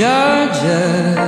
Georgia,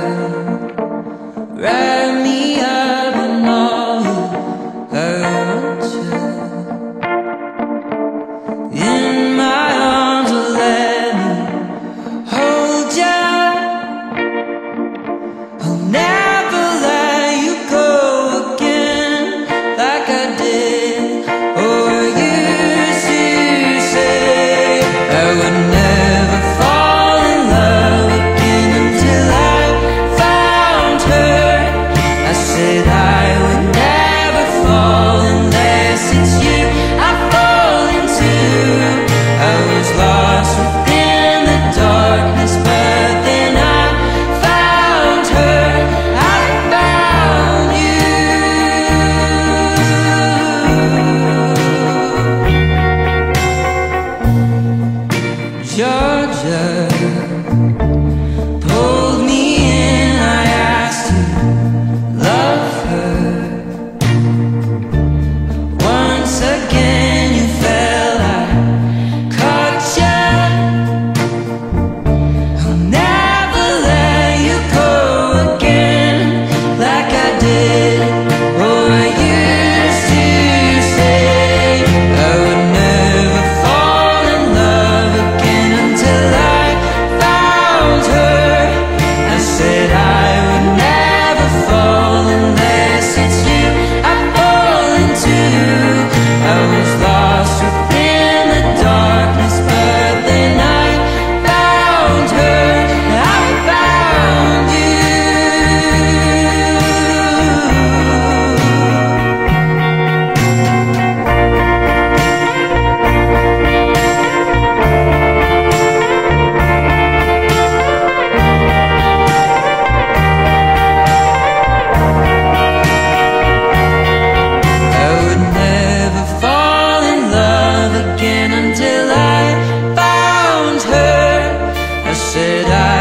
said I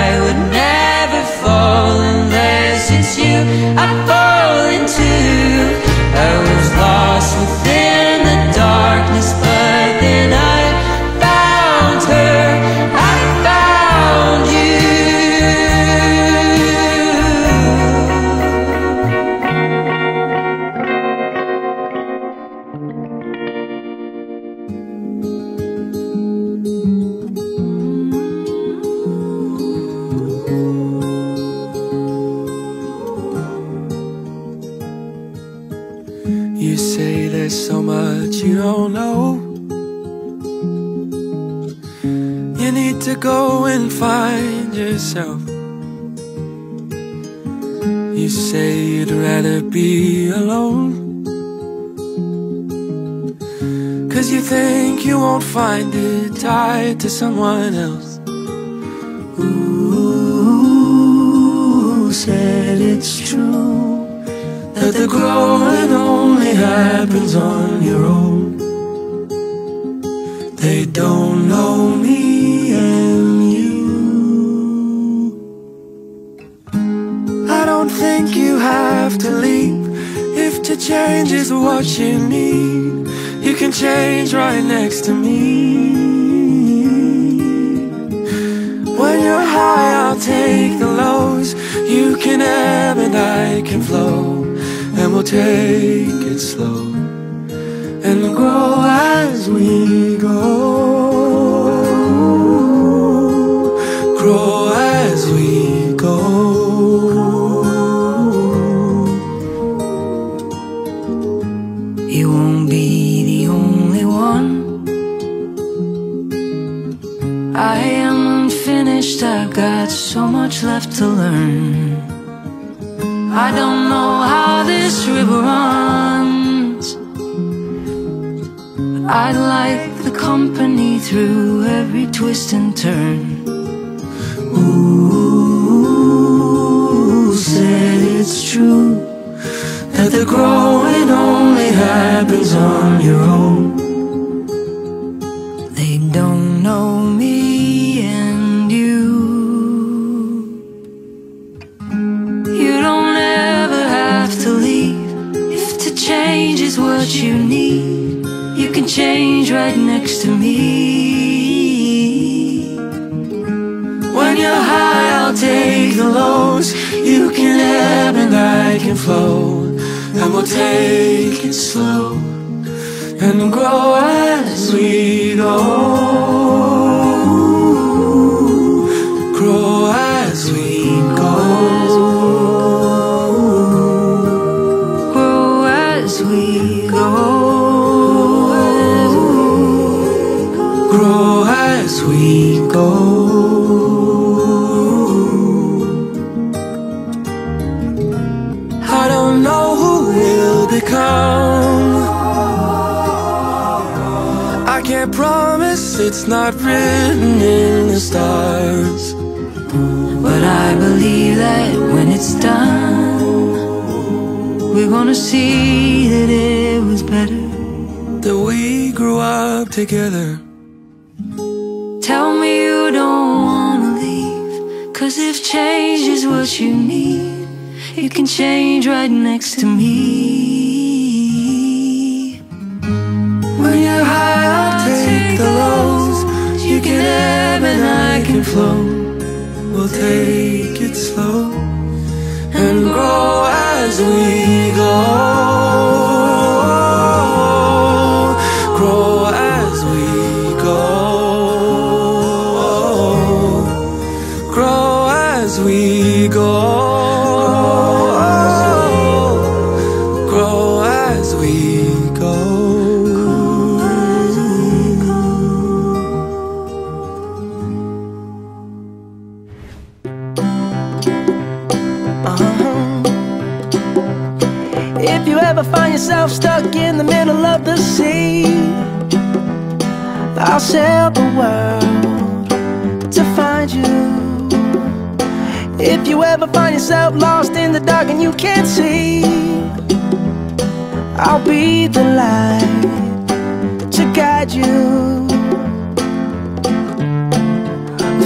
there's so much you don't know. You need to go and find yourself. You say you'd rather be alone. Cause you think you won't find it tied to someone else. Ooh, said it's true that the growing only happens on your own. They don't know me and you. I don't think you have to leave if to change is what you need. You can change right next to me. When you're high, I'll take the lows. You can ebb and I can flow, take it slow and grow as we go. Grow as we go. You won't be the only one. I am unfinished, I've got so much left to learn. I don't know how this river runs. I'd like the company through every twist and turn. Ooh, said it's true that the growing only happens on your own. You need. You can change right next to me. When you're high, I'll take take the lows. You can ebb and I can flow. And we'll take it slow and grow as we go. Grow as we go. I don't know who we'll become. I can't promise it's not written in the stars. But I believe that when it's done, we're gonna see that it was better. That we grew up together. Tell me you don't wanna leave. Cause if change is what you need, you can change right next to me. When you're high, I'll take the lows. You can ebb and I can flow. We'll take it slow and grow as we go. As we go. Grow as we go. Uh-huh. If you ever find yourself stuck in the middle of the sea, I'll sail the world If you ever find yourself lost in the dark and you can't see, I'll be the light to guide you.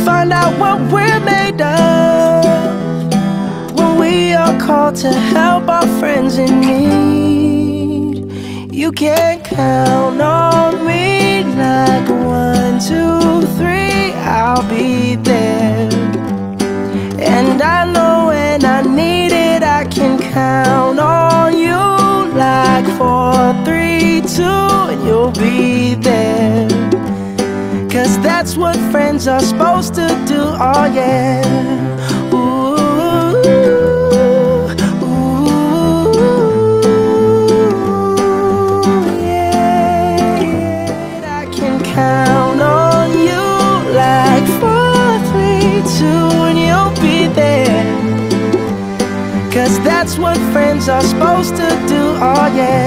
Find out what we're made of when we are called to help our friends in need. You can count on me like one, two, three, I'll be there. And I know when I need it, I can count on you like four, three, two, and you'll be there. Cause that's what friends are supposed to do, oh yeah. Are supposed to do, oh yeah.